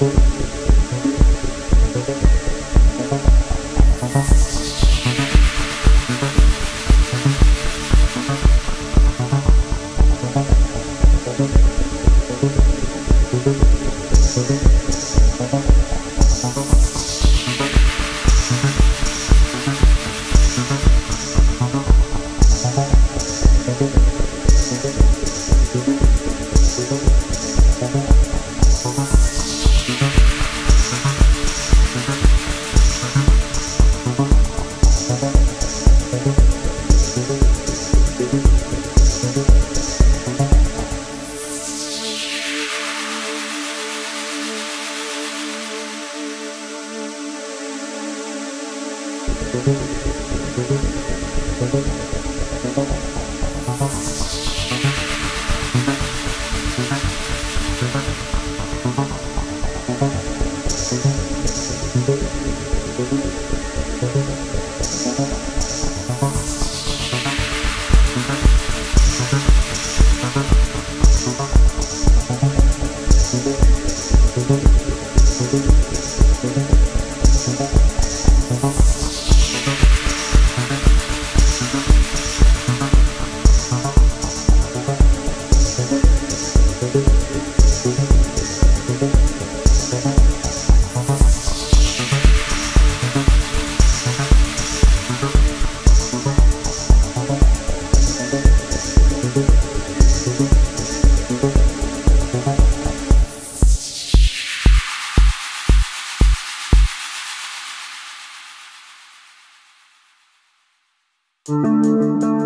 Thank you. Música